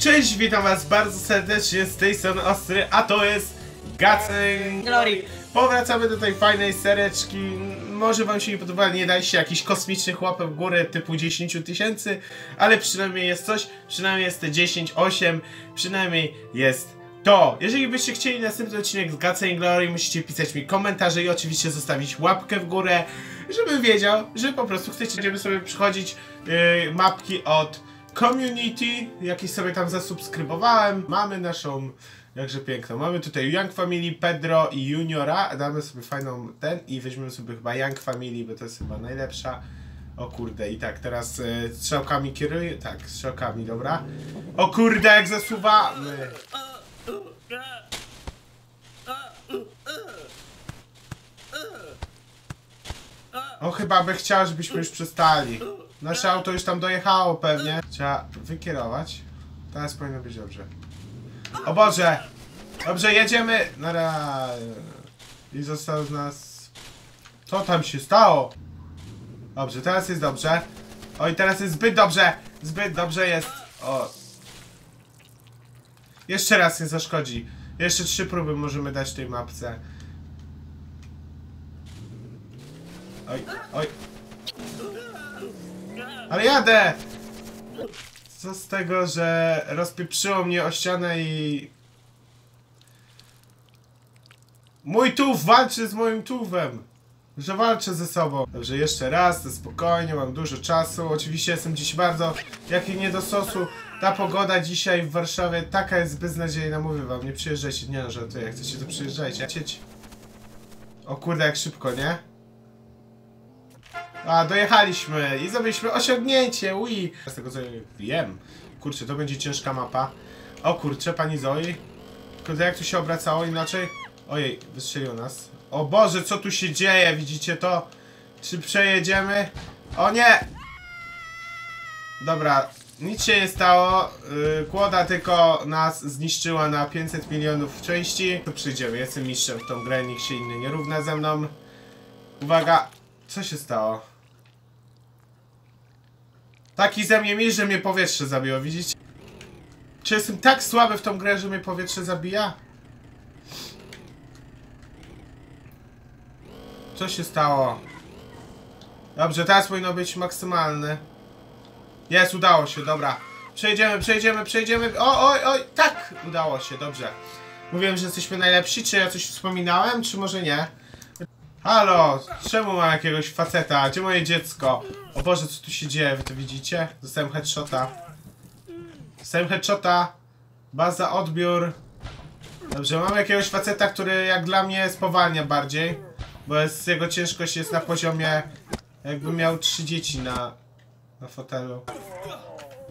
Cześć, witam was bardzo serdecznie z tej strony Ostry, a to jest Gacen Glory. Powracamy do tej fajnej sereczki. Może wam się nie podoba, nie daliście jakichś kosmicznych łapek w górę typu 10 tysięcy, ale przynajmniej jest coś, przynajmniej jest te 10, 8, przynajmniej jest to. Jeżeli byście chcieli następny odcinek z Gacen Glory, musicie pisać mi komentarze i oczywiście zostawić łapkę w górę, żebym wiedział, że po prostu chcecie. Będziemy sobie przychodzić yy, mapki od community, jakieś sobie tam zasubskrybowałem. Mamy naszą, jakże piękną, mamy tutaj Young Family, Pedro i Juniora. Damy sobie fajną ten i weźmiemy sobie chyba Young Family, bo to jest chyba najlepsza. O kurde, i tak, teraz e, strzałkami kieruję. Tak, strzałkami, dobra. O kurde, jak zasuwamy. O, chyba by chciał, żebyśmy już przestali. Nasze auto już tam dojechało pewnie. Trzeba wykierować. Teraz powinno być dobrze. O Boże! Dobrze, jedziemy! Nara... I został z nas... Co tam się stało? Dobrze, teraz jest dobrze. Oj, teraz jest zbyt dobrze! Zbyt dobrze jest. O. Jeszcze raz nie zaszkodzi. Jeszcze trzy próby możemy dać tej mapce. Oj, oj. Ale jadę! Co z tego, że rozpieprzyło mnie o ścianę i... Mój tułów walczy z moim tułwem! Że walczę ze sobą. Dobrze, jeszcze raz, to spokojnie, mam dużo czasu. Oczywiście jestem dziś bardzo, jaki nie do sosu. Ta pogoda dzisiaj w Warszawie taka jest beznadziejna, mówię wam, nie przyjeżdżajcie, nie no, to jak chcecie to przyjeżdżajcie. O kurde, jak szybko, nie? A, dojechaliśmy i zrobiliśmy osiągnięcie, ui. Z tego co wiem. Kurczę, to będzie ciężka mapa. O kurczę, pani Zoi. Kurde, jak tu się obracało inaczej? Ojej, wystrzelił nas. O Boże, co tu się dzieje? Widzicie to? Czy przejedziemy? O nie! Dobra, nic się nie stało. Yy, Kłoda tylko nas zniszczyła na 500 milionów części. Tu przyjdziemy, jestem mistrzem w tą grę, nikt się inny nie równa ze mną. Uwaga, co się stało? Taki ze mnie mistrz, że mnie powietrze zabiło, widzicie? Czy jestem tak słaby w tą grę, że mnie powietrze zabija? Co się stało? Dobrze, teraz powinno być maksymalne. Jest, udało się, dobra. Przejdziemy, przejdziemy, przejdziemy. O, oj, oj, tak! Udało się, dobrze. Mówiłem, że jesteśmy najlepsi, czy ja coś wspominałem, czy może nie? Halo, czemu mam jakiegoś faceta? Gdzie moje dziecko? O Boże, co tu się dzieje? Wy to widzicie? Dostałem headshota. Dostałem headshota. Baza, odbiór. Dobrze, mam jakiegoś faceta, który jak dla mnie spowalnia bardziej. Bo jest, jego ciężkość jest na poziomie jakby miał trzy dzieci na, na fotelu.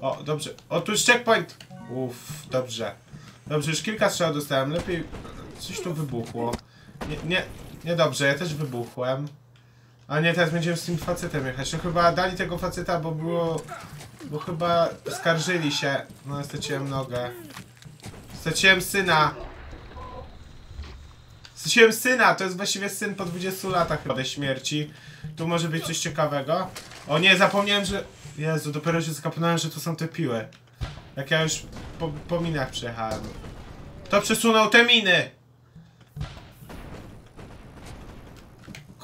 O, dobrze. O, tu jest checkpoint! Uff, dobrze. Dobrze, już kilka strzał dostałem. Lepiej... Coś tu wybuchło. Nie, nie, niedobrze, ja też wybuchłem. A nie, teraz będziemy z tym facetem jechać. No chyba dali tego faceta, bo było... Bo chyba skarżyli się. No, straciłem nogę. Straciłem syna. Straciłem syna, to jest właściwie syn po 20 latach chyba śmierci. Tu może być coś ciekawego. O nie, zapomniałem, że... Jezu, dopiero się skapnąłem, że to są te piły. Jak ja już po, po minach przejechałem. To przesunął te miny!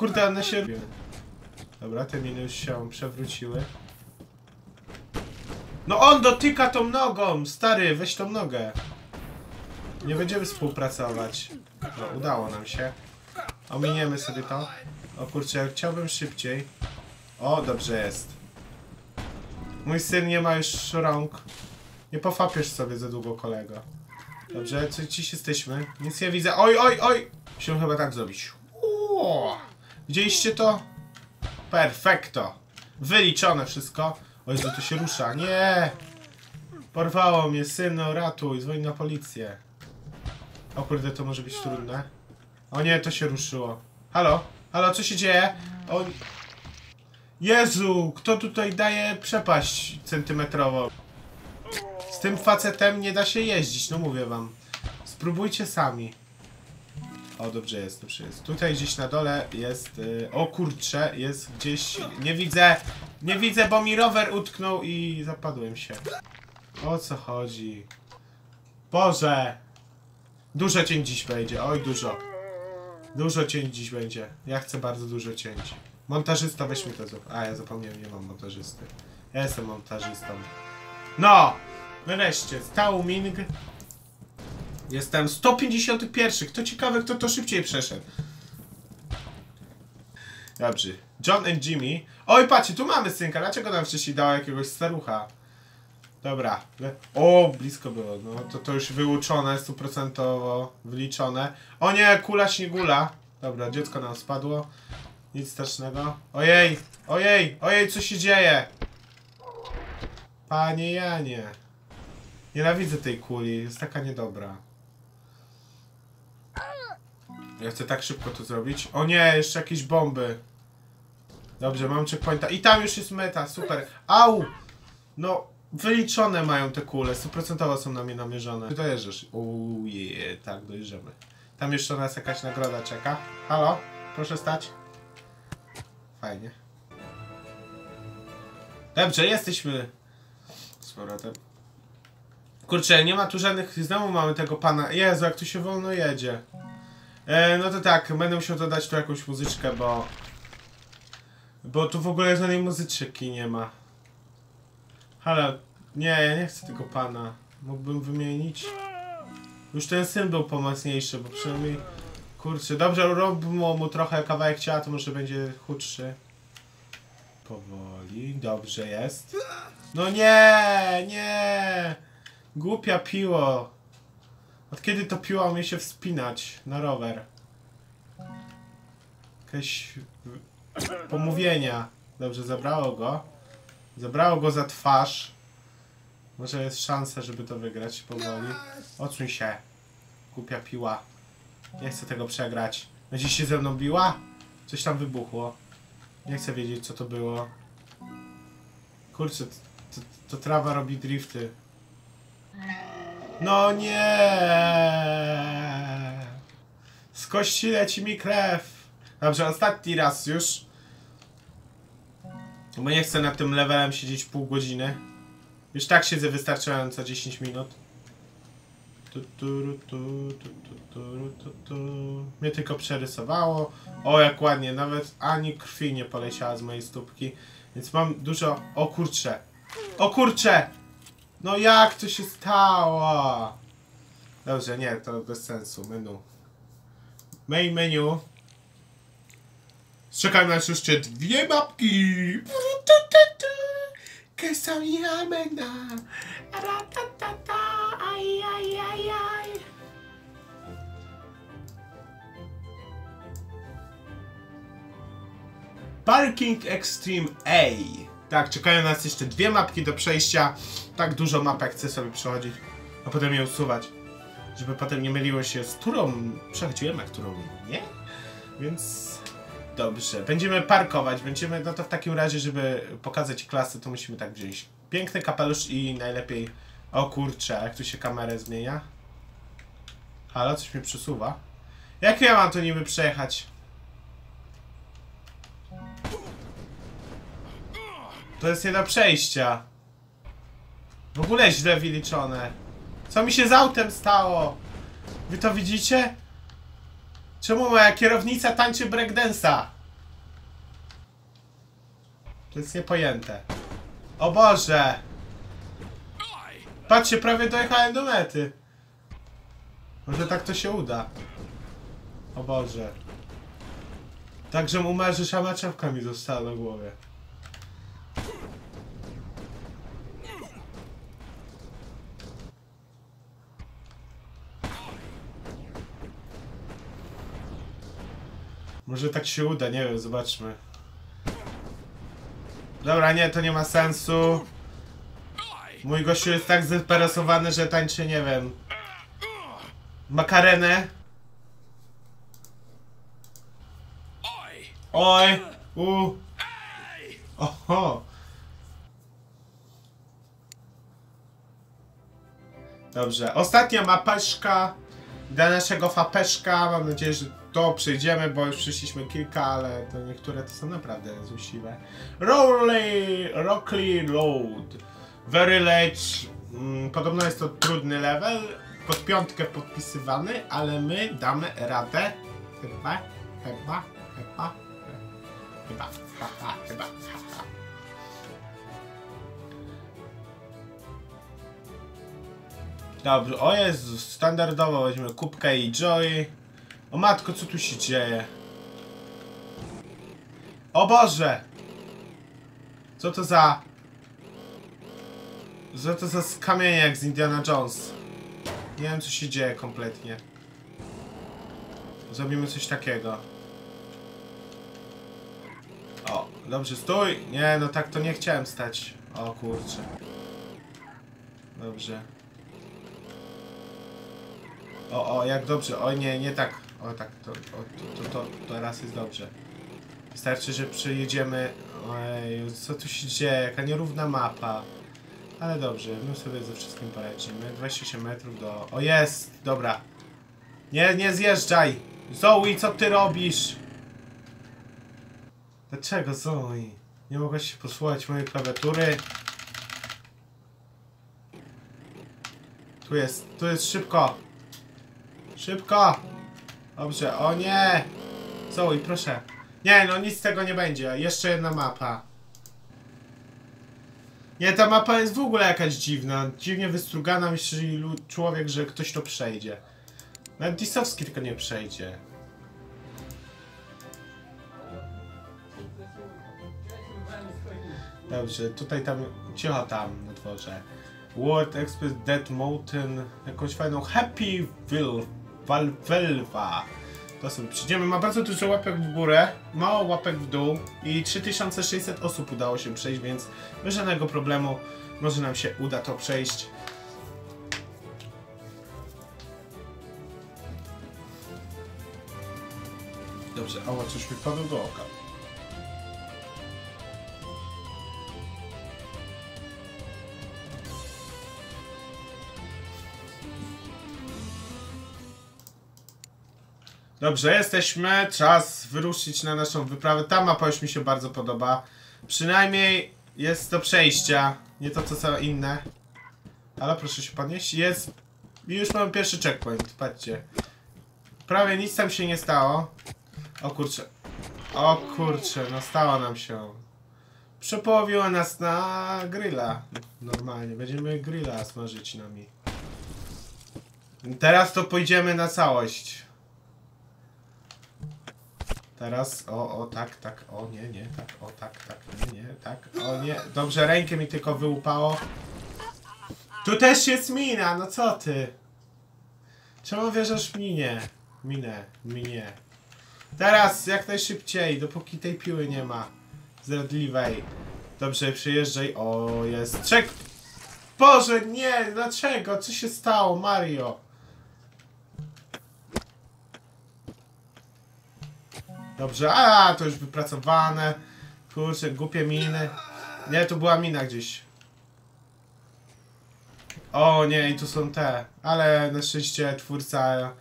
Kurde, one się... Dobra, te miny już się przewróciły. No on dotyka tą nogą! Stary, weź tą nogę. Nie będziemy współpracować. No, udało nam się. Ominiemy sobie to. O kurczę, chciałbym szybciej. O, dobrze jest. Mój syn nie ma już rąk. Nie pofapiesz sobie za długo, kolego. Dobrze, co dziś jesteśmy? Nic nie widzę. Oj, oj, oj! Musimy chyba tak zrobić. Uuu. Widzieliście to? Perfekto. Wyliczone wszystko. Oj, że to się rusza. Nie! Porwało mnie, synu, ratuj, dzwoń na policję. O kurde, to może być trudne. O nie, to się ruszyło. Halo? Halo, co się dzieje? O... Jezu, kto tutaj daje przepaść centymetrową? Z tym facetem nie da się jeździć, no mówię wam. Spróbujcie sami. O, dobrze jest, dobrze jest. Tutaj gdzieś na dole jest... y, o kurcze, jest gdzieś... Nie widzę, nie widzę, bo mi rower utknął i zapadłem się. O co chodzi? Boże! Dużo cięć dziś będzie, oj dużo. Dużo cięć dziś będzie. Ja chcę bardzo dużo cięć. Montażysta, weź mi to zrób. A, ja zapomniałem, nie mam montażysty. Ja jestem montażystą. No! Wreszcie, stał Ming. Jestem 151. Kto ciekawy, kto to szybciej przeszedł. Dobrze. John and Jimmy. Oj, patrzcie, tu mamy synka. Dlaczego nam wcześniej dała jakiegoś starucha? Dobra. O, blisko było. No, to, to już wyuczone, stuprocentowo wyliczone. O nie, kula śniegula. Dobra, dziecko nam spadło. Nic strasznego. Ojej, ojej, ojej, co się dzieje? Panie Janie. Nienawidzę tej kuli, jest taka niedobra. Ja chcę tak szybko to zrobić. O nie, jeszcze jakieś bomby. Dobrze, mam checkpointa. I tam już jest meta, super. Au! No, wyliczone mają te kule, stuprocentowo są na mnie namierzone. Ty dojeżdżasz. Uuu, yeah, tak, dojeżdżamy. Tam jeszcze nas jakaś nagroda czeka. Halo? Proszę stać. Fajnie. Dobrze, jesteśmy z powrotem. Kurczę, nie ma tu żadnych... Znowu mamy tego pana... Jezu, jak tu się wolno jedzie. E, no to tak, będę musiał dodać tu jakąś muzyczkę, bo... Bo tu w ogóle żadnej muzyczki nie ma. Halo, nie, ja nie chcę tego pana. Mógłbym wymienić? Już ten syn był pomocniejszy, bo przynajmniej... Kurczę, dobrze, rob mu, mu trochę kawałek ciała, to może będzie chudszy. Powoli, dobrze jest. No nie, nie! Głupia piło. Od kiedy to piła umie się wspinać na rower? Jakieś pomówienia. Dobrze, zabrało go. Zabrało go za twarz. Może jest szansa, żeby to wygrać powoli. Odsuń się. Głupia piła. Nie chcę tego przegrać. Będziesz się ze mną biła? Coś tam wybuchło. Nie chcę wiedzieć, co to było. Kurczę, to, to, to trawa robi drifty. No nie! Z kości leci mi krew. Dobrze, ostatni raz już. Bo nie chcę nad tym levelem siedzieć pół godziny. Już tak siedzę wystarczająco 10 minut. Mnie tylko przerysowało. O, jak ładnie, nawet ani krwi nie poleciała z mojej stópki. Więc mam dużo... O kurcze! O kurcze! No jak to się stało? Dobrze, nie, to bez sensu. Menu. Main menu. Czekam na jeszcze dwie. Ratatata. Aj, aj, aj, aj. Parking Extreme A. Tak, czekają nas jeszcze dwie mapki do przejścia. Tak dużo mapek chcę sobie przechodzić, a potem je usuwać. Żeby potem nie myliło się z którą przechodziłem, a którą nie. Więc dobrze, będziemy parkować. Będziemy, no to w takim razie, żeby pokazać klasy, to musimy tak wziąć piękny kapelusz i najlepiej... O kurczę, jak tu się kamerę zmienia. Halo, coś mnie przesuwa. Jak ja mam to niby przejechać? To jest nie do przejścia. W ogóle źle wyliczone. Co mi się z autem stało? Wy to widzicie? Czemu moja kierownica tańczy breakdance'a? To jest niepojęte. O Boże! Patrzcie, prawie dojechałem do mety. Może tak to się uda. O Boże. Także mu marzy szamaczewka mi została na głowie. Może tak się uda, nie wiem, zobaczmy. Dobra, nie, to nie ma sensu. Mój gościu jest tak zesperasowany, że tańczy, nie wiem. Makarenę. Oj! U! Oho! Dobrze, ostatnia mapeczka dla naszego fapeszka. Mam nadzieję, że to przejdziemy, bo już przeszliśmy kilka, ale to niektóre to są naprawdę złośliwe. Rolly, Rockley Road. Very late Mm, podobno jest to trudny level, pod piątkę podpisywany, ale my damy radę. Chyba, chyba, chyba, chyba, haha, chyba, haha. Dobrze, o Jezu, standardowo weźmiemy kubkę i Joy. O matko, co tu się dzieje? O Boże! Co to za... Co to za skamienie jak z Indiana Jones? Nie wiem co się dzieje kompletnie. Zrobimy coś takiego. O, dobrze, stój! Nie, no tak to nie chciałem stać. O kurczę. Dobrze. O, o, jak dobrze. O nie, nie tak. O tak, to, o, to, to, teraz jest dobrze. Wystarczy, że przejedziemy. Ojej, co tu się dzieje? Jaka nierówna mapa. Ale dobrze, my sobie ze wszystkim poradzimy. 28 metrów do... O jest! Dobra. Nie, nie zjeżdżaj! Zoe, co ty robisz? Dlaczego Zoe? Nie mogłaś się posłuchać mojej klawiatury? Tu jest, tu jest szybko! Szybko! Dobrze, o nie! Zoe, proszę. Nie, no nic z tego nie będzie. Jeszcze jedna mapa. Nie, ta mapa jest w ogóle jakaś dziwna. Dziwnie wystrugana, myśli człowiek, że ktoś to przejdzie. Nawet Disowski tylko nie przejdzie. Dobrze, tutaj tam, cicho tam na dworze. World Express Dead Mountain, jakąś fajną Happy Vil, Valvelva. To sobie przyjdziemy, ma bardzo dużo łapek w górę, mało łapek w dół i 3600 osób udało się przejść, więc bez żadnego problemu może nam się uda to przejść. Dobrze, o, coś mi padło do oka. Dobrze, jesteśmy. Czas wyruszyć na naszą wyprawę. Ta mapa już mi się bardzo podoba. Przynajmniej jest do przejścia. Nie to, co są inne. Ale proszę się podnieść. Jest. I już mamy pierwszy checkpoint. Patrzcie. Prawie nic tam się nie stało. O kurczę. O kurczę, no stało nam się. Przepołowiło nas na grilla. Normalnie, będziemy grilla smażyć nami. Teraz to pójdziemy na całość. Teraz, o, o, tak, tak, o, nie, nie, tak, o, tak, tak, nie, nie, tak, o, nie. Dobrze, rękę mi tylko wyłupało. Tu też jest mina, no co ty? Czemu wierzysz minie? Minę, minie. Teraz, jak najszybciej, dopóki tej piły nie ma. Zdradliwej. Dobrze, przyjeżdżaj. O, jest. Czek! Boże, nie! Dlaczego? Co się stało, Mario? Dobrze, a to już wypracowane. Kurczę, głupie miny. Nie, tu była mina gdzieś. O nie, i tu są te. Ale na szczęście twórca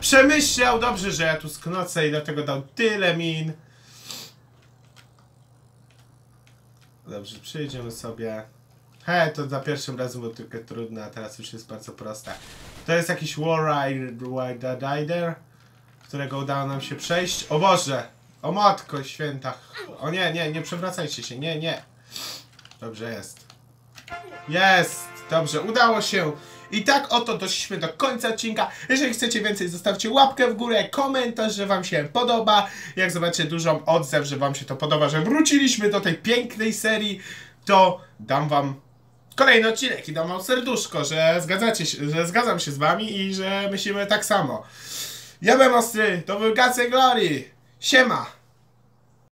przemyślał dobrze, że ja tu sknocę i dlatego dał tyle min. Dobrze, przejdziemy sobie. He, to za pierwszym razem było tylko trudne, a teraz już jest bardzo proste. To jest jakiś War Rider, którego udało nam się przejść. O Boże! O matko święta! O nie, nie, nie przewracajcie się, nie, nie. Dobrze jest. Jest! Dobrze, udało się. I tak oto doszliśmy do końca odcinka. Jeżeli chcecie więcej, zostawcie łapkę w górę, komentarz, że wam się podoba. Jak zobaczycie dużą odzew, że wam się to podoba, że wróciliśmy do tej pięknej serii, to dam wam kolejny odcinek i dam wam serduszko, że zgadzacie się, że zgadzam się z wami i że myślimy tak samo. Ja byłem ostry, to był Gacy Glory. Siema!